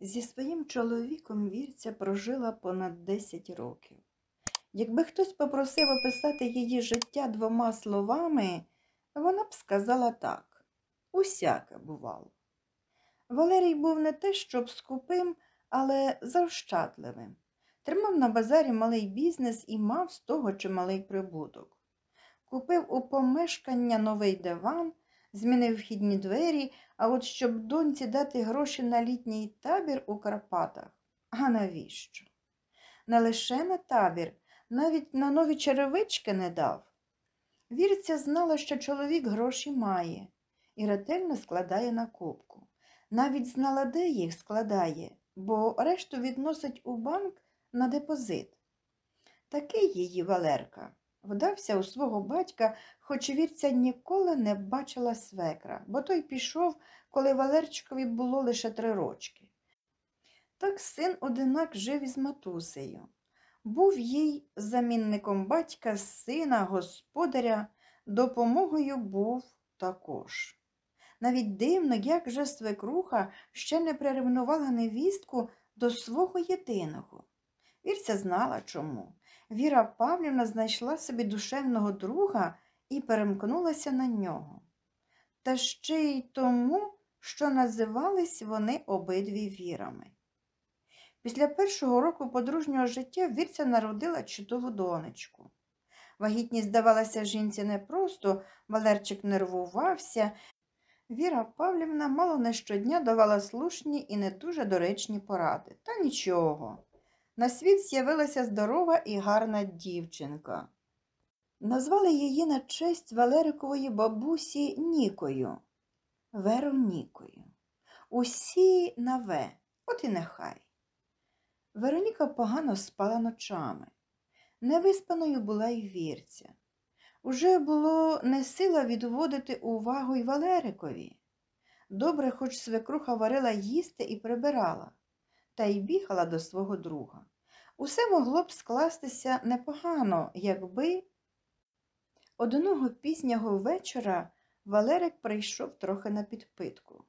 Зі своїм чоловіком вірця прожила понад 10 років. Якби хтось попросив описати її життя двома словами, вона б сказала так усяке бувало. Валерій був не те, щоб скупим, але заощадливим. Тримав на базарі малий бізнес і мав з того чималий прибуток. Купив у помешкання новий диван, змінив вхідні двері, а от щоб доньці дати гроші на літній табір у Карпатах. А навіщо? Не лише на табір, навіть на нові черевички не дав. Вірця знала, що чоловік гроші має і ретельно складає на кубку. Навіть знала, де їх складає, бо решту відносить у банк на депозит. Такий її Валерка вдався у свого батька, хоч вірця ніколи не бачила свекра, бо той пішов, коли Валерчикові було лише три рочки. Так син одинак жив із матусею. Був їй замінником батька, сина, господаря, допомогою був також. Навіть дивно, як же свекруха ще не приревнувала невістку до свого єдиного. Вірця знала чому. Віра Павлівна знайшла собі душевного друга і перемкнулася на нього. Та ще й тому, що називались вони обидві вірами. Після першого року подружнього життя Вірця народила чудову донечку. Вагітність здавалася жінці непросто, Валерчик нервувався. Віра Павлівна мало не щодня давала слушні і не дуже доречні поради. Та нічого. На світ з'явилася здорова і гарна дівчинка. Назвали її на честь Валерикової бабусі Нікою, Веронікою. Усі на В, от і нехай. Вероніка погано спала ночами. Невиспаною була й вірця. Уже було не сила відводити увагу й Валерикові. Добре, хоч свекруха варила їсти і прибирала, та й бігала до свого друга. Усе могло б скластися непогано, якби одного пізнього вечора Валерик прийшов трохи на підпитку.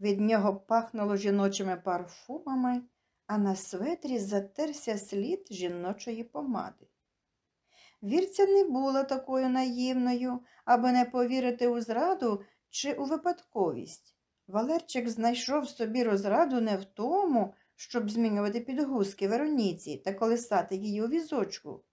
Від нього пахнуло жіночими парфумами, а на светрі затерся слід жіночої помади. Вірця не була такою наївною, аби не повірити у зраду чи у випадковість. Валерчик знайшов собі розраду не в тому, щоб змінювати підгузки Вероніці та колисати її у візочку,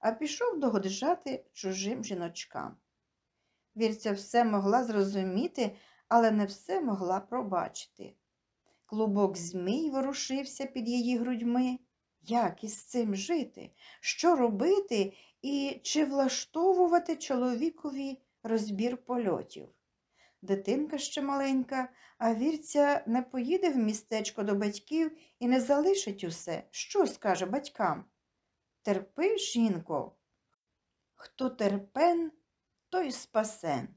а пішов догоджати чужим жіночкам. Вірця все могла зрозуміти, але не все могла пробачити. Клубок змій ворушився під її грудьми. Як із цим жити? Що робити і чи влаштовувати чоловікові розбір польотів? Дитинка ще маленька, а вірця не поїде в містечко до батьків і не залишить усе. Що скаже батькам? Терпи, жінко, хто терпен, той спасен.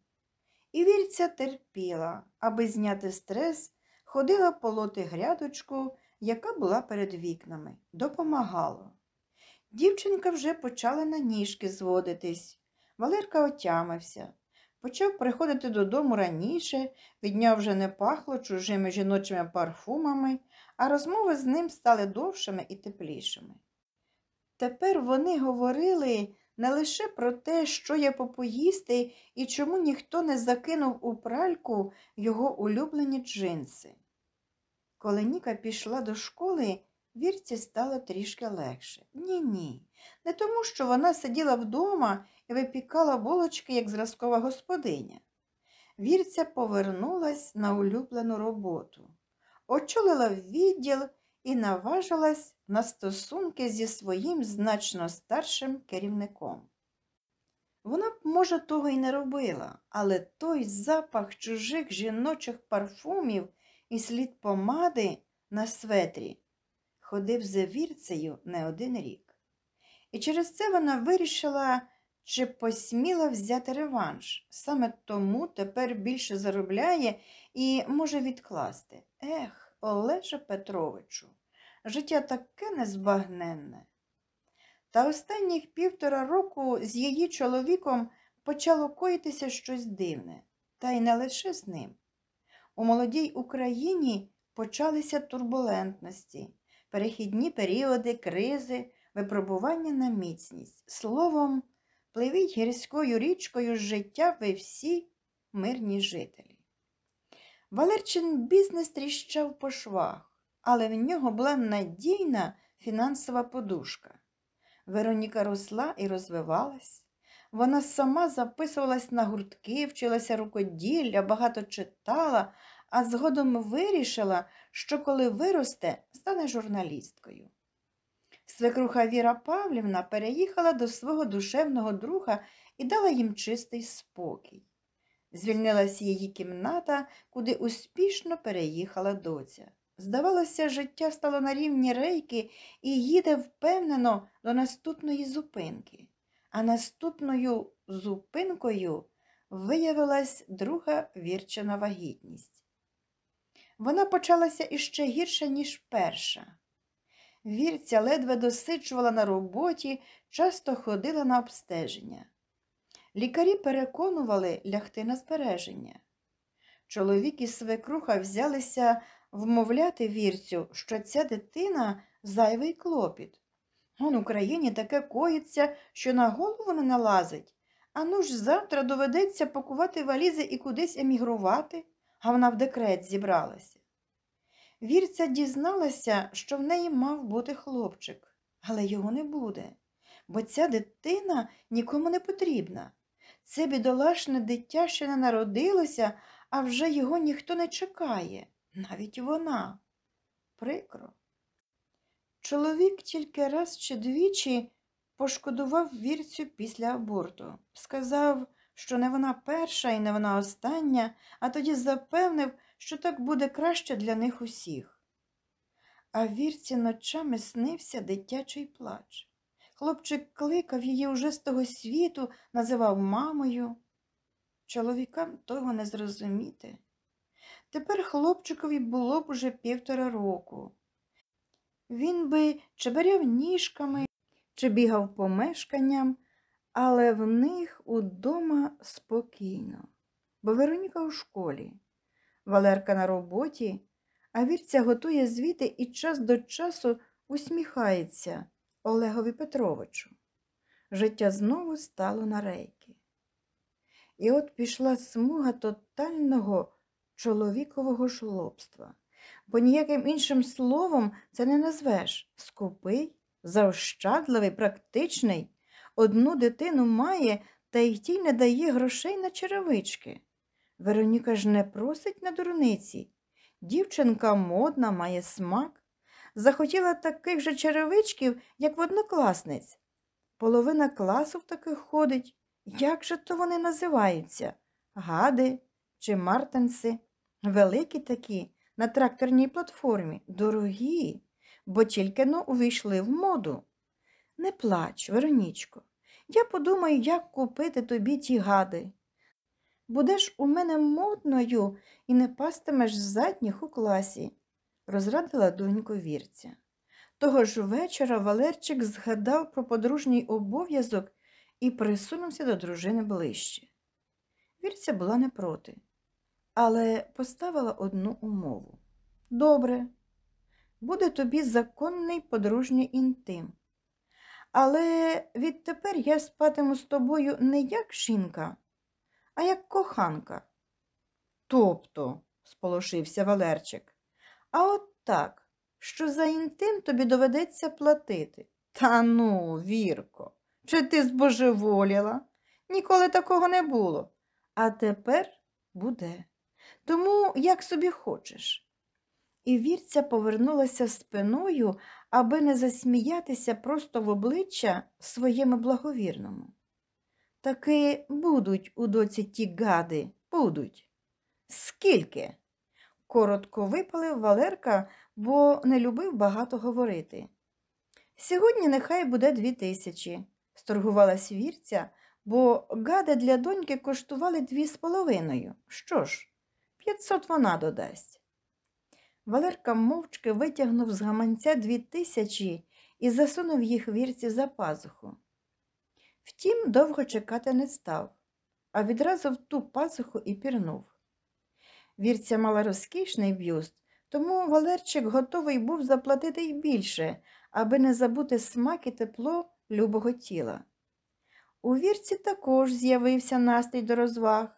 І вірця терпіла, аби зняти стрес, ходила полоти грядочку, яка була перед вікнами, допомагала. Дівчинка вже почала на ніжки зводитись. Валерка отямився. Почав приходити додому раніше, від нього вже не пахло чужими жіночими парфумами, а розмови з ним стали довшими і теплішими. Тепер вони говорили не лише про те, що є попоїсти і чому ніхто не закинув у пральку його улюблені джинси. Коли Ніка пішла до школи, вірці стало трішки легше. Ні, ні. Не тому, що вона сиділа вдома і випікала булочки, як зразкова господиня. Вірця повернулась на улюблену роботу, очолила відділ і наважилась на стосунки зі своїм значно старшим керівником. Вона б, може, того й не робила, але той запах чужих жіночих парфумів і слід помади на светрі ходив за вірцею не один рік. І через це вона вирішила, чи посміла взяти реванш. Саме тому тепер більше заробляє і може відкласти. Ех, Олеже Петровичу, життя таке незбагненне. Та останніх півтора року з її чоловіком почало коїтися щось дивне, та й не лише з ним. У молодій Україні почалися турбулентності, перехідні періоди, кризи, випробування на міцність. Словом, пливіть гірською річкою з життя ви всі мирні жителі. Валерчин бізнес тріщав по швах, але в нього була надійна фінансова подушка. Вероніка росла і розвивалась. Вона сама записувалась на гуртки, вчилася рукоділля, багато читала, а згодом вирішила, що коли виросте, стане журналісткою. Свекруха Віра Павлівна переїхала до свого душевного друга і дала їм чистий спокій. Звільнилась її кімната, куди успішно переїхала доця. Здавалося, життя стало на рівні рейки і їде впевнено до наступної зупинки. А наступною зупинкою виявилась друга вірчена вагітність. Вона почалася іще гірше, ніж перша. Вірця ледве досиджувала на роботі, часто ходила на обстеження. Лікарі переконували лягти на збереження. Чоловік і свекруха взялися вмовляти вірцю, що ця дитина зайвий клопіт. Он Україні таке коїться, що на голову не налазить. А ну ж завтра доведеться пакувати валізи і кудись емігрувати, а вона в декрет зібралася. Вірця дізналася, що в неї мав бути хлопчик, але його не буде, бо ця дитина нікому не потрібна. Це бідолашне дитя ще не народилося, а вже його ніхто не чекає, навіть вона. Прикро. Чоловік тільки раз чи двічі пошкодував вірцю після аборту. Сказав, що не вона перша і не вона остання, а тоді запевнив, що так буде краще для них усіх. А вірці ночами снився дитячий плач. Хлопчик кликав її уже з того світу, називав мамою. Чоловікам того не зрозуміти. Тепер хлопчикові було б уже півтора року. Він би чеберяв ніжками чи бігав по мешканням, але в них удома спокійно, бо Вероніка у школі, Валерка на роботі, а вірця готує звіти і час до часу усміхається Олегові Петровичу. Життя знову стало на рейки. І от пішла смуга тотального чоловікового жлобства, бо ніяким іншим словом це не назвеш скупий, заощадливий, практичний. Одну дитину має та й тій не дає грошей на черевички. Вероніка ж не просить на дурниці. Дівчинка модна, має смак. Захотіла таких же черевичків, як в однокласниць. Половина класу в таких ходить. Як же то вони називаються? Гади чи мартенси? Великі такі, на тракторній платформі, дорогі, бо тільки но увійшли в моду. Не плач, Веронічко. Я подумаю, як купити тобі ті гади. Будеш у мене модною і не пастимеш задніх у класі, розрадила доньку вірця. Того ж вечора Валерчик згадав про подружній обов'язок і присунувся до дружини ближче. Вірця була не проти, але поставила одну умову. Добре, буде тобі законний подружній інтим. Але відтепер я спатиму з тобою не як жінка, а як коханка. Тобто, сполошився Валерчик, а от так, що за інтим тобі доведеться платити. Та ну, Вірко, чи ти збожеволіла? Ніколи такого не було. А тепер буде. Тому як собі хочеш. І вірця повернулася спиною, аби не засміятися просто в обличчя своєму благовірному. Таки будуть у доці ті гади, будуть. Скільки? Коротко випалив Валерка, бо не любив багато говорити. Сьогодні нехай буде дві тисячі, сторгувалась вірця, бо гади для доньки коштували дві з половиною. Що ж, п'ятсот вона додасть. Валерка мовчки витягнув з гаманця дві тисячі і засунув їх вірці за пазуху. Втім, довго чекати не став, а відразу в ту пазуху і пірнув. Вірця мала розкішний б'юст, Тому Валерчик готовий був заплатити й більше, аби не забути смак і тепло любого тіла. У вірці також з'явився настрій до розваг.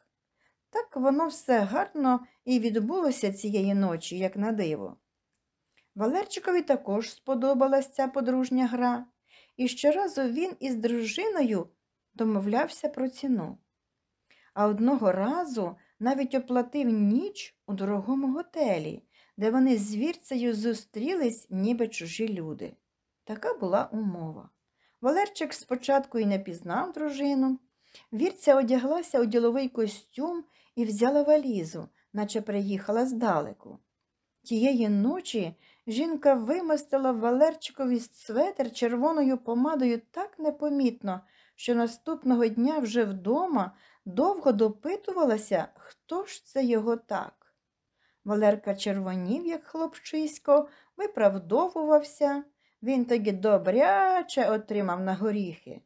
Так воно все гарно і відбулося цієї ночі, як на диво. Валерчикові також сподобалась ця подружня гра, і щоразу він із дружиною домовлявся про ціну. А одного разу навіть оплатив ніч у дорогому готелі, де вони з вірцею зустрілись, ніби чужі люди. Така була умова. Валерчик спочатку і не пізнав дружину. Вірця одяглася у діловий костюм і взяла валізу, наче приїхала здалеку. Тієї ночі жінка вимастила Валерчикові светр червоною помадою так непомітно, що наступного дня вже вдома довго допитувалася, хто ж це його так. Валерка червонів, як хлопчисько, виправдовувався. Він тоді добряче отримав на горіхи.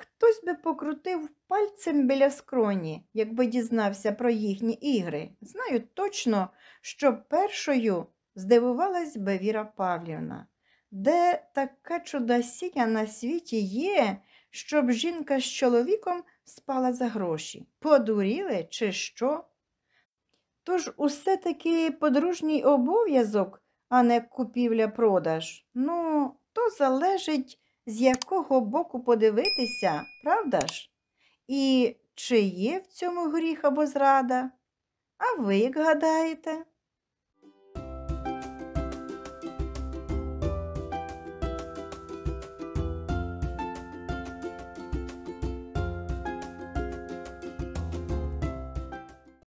Хтось би покрутив пальцем біля скроні, якби дізнався про їхні ігри. Знаю точно, що першою здивувалась би Віра Павлівна. Де така чудосія на світі є, щоб жінка з чоловіком спала за гроші? Подуріли чи що? Тож усе таки подружній обов'язок, а не купівля-продаж. Ну, то залежить, з якого боку подивитися, правда ж? І чи є в цьому гріх або зрада? А ви як гадаєте?